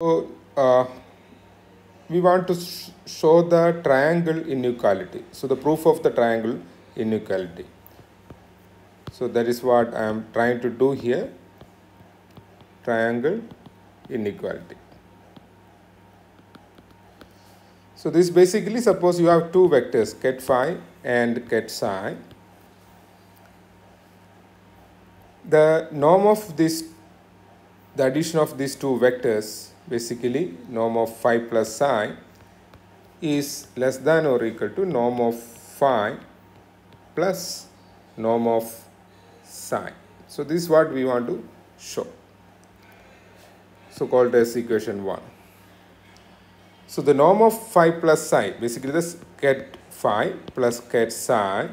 So, uh, we want to sh- show the triangle inequality. So, the proof of the triangle inequality. So, that is what I am trying to do here. Triangle inequality. So, this basically suppose you have two vectors ket phi and ket psi. The norm of this, the addition of these two vectors basically norm of phi plus psi is less than or equal to norm of phi plus norm of psi. So this is what we want to show. So called as equation 1. So the norm of phi plus psi, basically this ket phi plus ket psi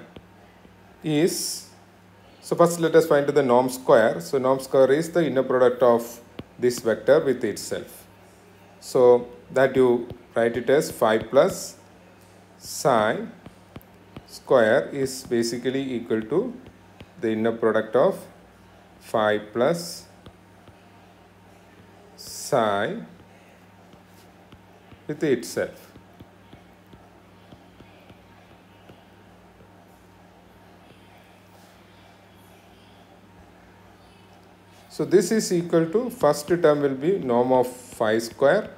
is, so first let us find the norm square. So norm square is the inner product of this vector with itself. So that you write it as phi plus psi square is basically equal to the inner product of phi plus psi with itself. So this is equal to first term will be norm of phi square.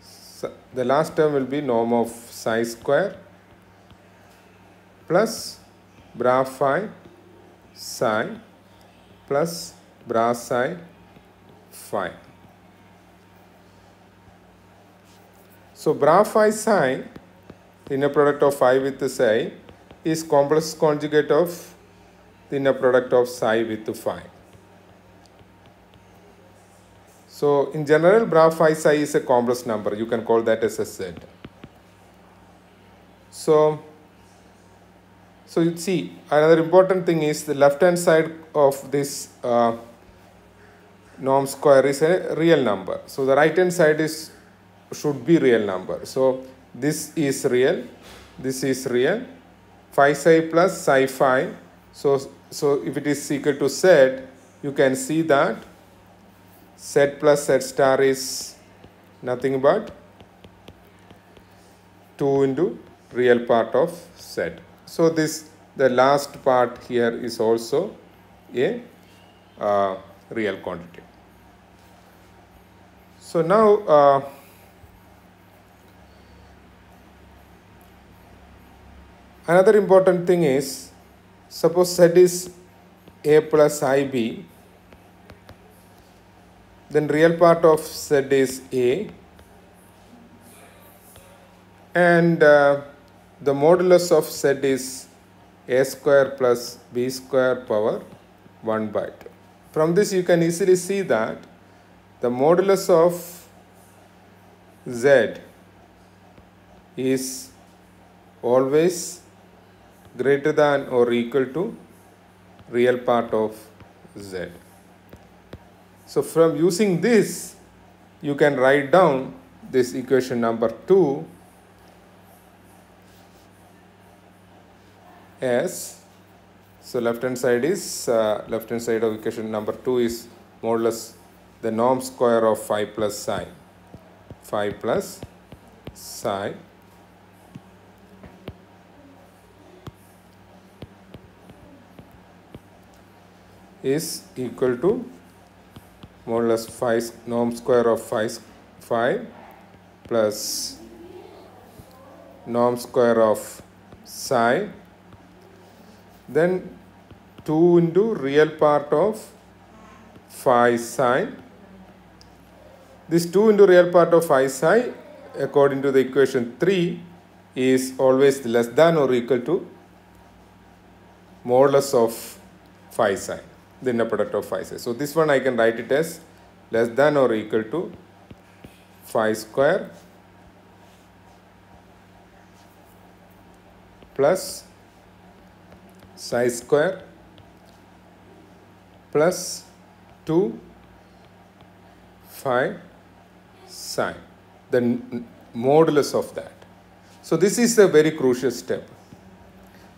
So the last term will be norm of psi square plus bra phi psi plus bra psi phi. So bra phi psi, inner product of phi with psi, is complex conjugate of the inner product of psi with phi. So in general, bra phi psi is a complex number. You can call that as a z. So, so you see another important thing is the left hand side of this uh, norm square is a real number. So the right hand side is should be real number. So this is real, this is real. Phi psi plus psi phi. So so if it is equal to z, you can see that z plus z star is nothing but 2 into real part of z. So this the last part here is also a uh, real quantity. So now uh, another important thing is suppose z is a plus ib then real part of z is a and uh, the modulus of z is a square plus b square power 1 by 2. From this you can easily see that the modulus of z is always greater than or equal to real part of z. So from using this, you can write down this equation number 2 as, so left hand side is, uh, left hand side of equation number 2 is more or less the norm square of phi plus psi, phi plus psi is equal to more or less phi norm square of phi phi plus norm square of psi. Then 2 into real part of phi psi. This 2 into real part of phi psi according to the equation 3 is always less than or equal to modulus of phi psi the inner product of phi psi. So this one I can write it as less than or equal to phi square plus psi square plus 2 phi psi, the modulus of that. So this is a very crucial step.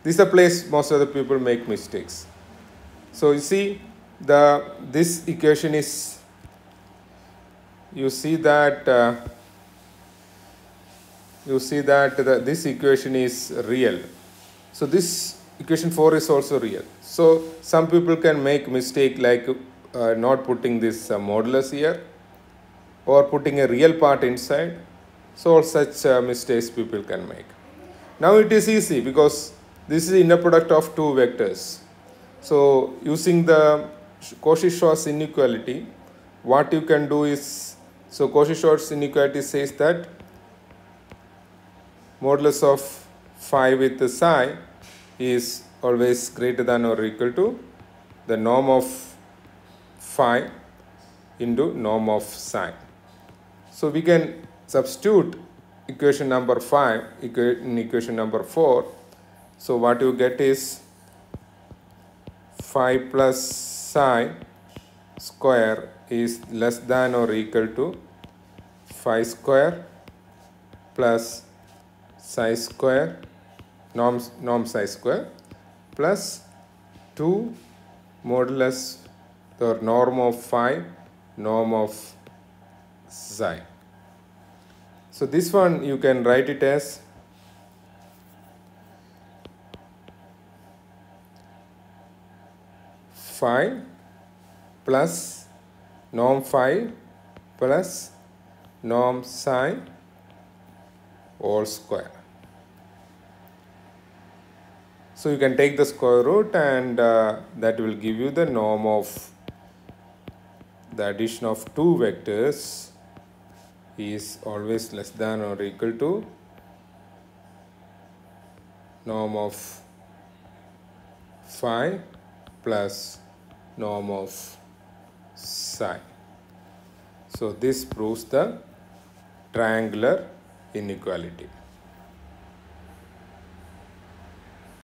This is a place most of the people make mistakes. So you see the this equation is you see that uh, you see that the, this equation is real. So this equation 4 is also real. So some people can make mistake like uh, not putting this uh, modulus here or putting a real part inside. So all such uh, mistakes people can make. Now it is easy because this is inner product of two vectors. So using the Cauchy-Schwarz inequality, what you can do is, so Cauchy-Schwarz inequality says that modulus of phi with the psi is always greater than or equal to the norm of phi into norm of psi. So we can substitute equation number 5 in equation number 4. So what you get is phi plus psi square is less than or equal to phi square plus psi square norm, norm psi square plus 2 modulus the norm of phi norm of psi. So this one you can write it as phi plus norm phi plus norm psi all square. So you can take the square root and uh, that will give you the norm of the addition of two vectors is always less than or equal to norm of phi plus norm of psi. So this proves the triangular inequality.